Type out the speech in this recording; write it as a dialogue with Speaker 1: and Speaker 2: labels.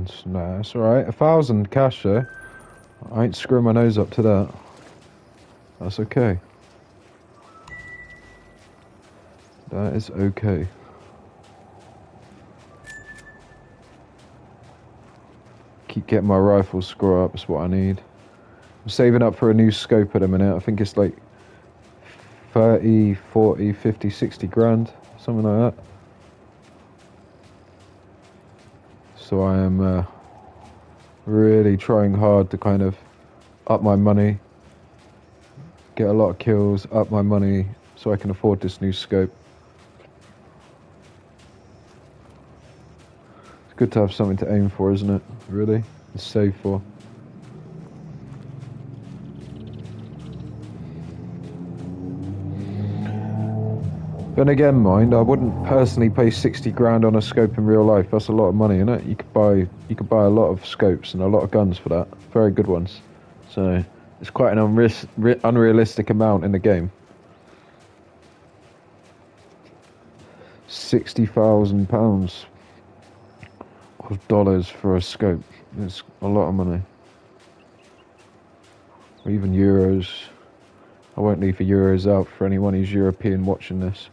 Speaker 1: pounds. Nah, that's alright. A thousand cash though. I ain't screwing my nose up to that. That's okay. That is okay. Keep getting my rifle score up, is what I need. I'm saving up for a new scope at the minute. I think it's like 30, 40, 50, 60 grand, something like that. So I am uh, really trying hard to kind of up my money, get a lot of kills, up my money, so I can afford this new scope. It's good to have something to aim for, isn't it? Really? To save for. Then again, mind, I wouldn't personally pay sixty grand on a scope in real life. That's a lot of money, isn't it? You could buy you could buy a lot of scopes and a lot of guns for that. Very good ones. So it's quite an unre- unrealistic amount in the game. Sixty thousand pounds of dollars for a scope. It's a lot of money. Or even euros. I won't leave the euros out for anyone who's European watching this.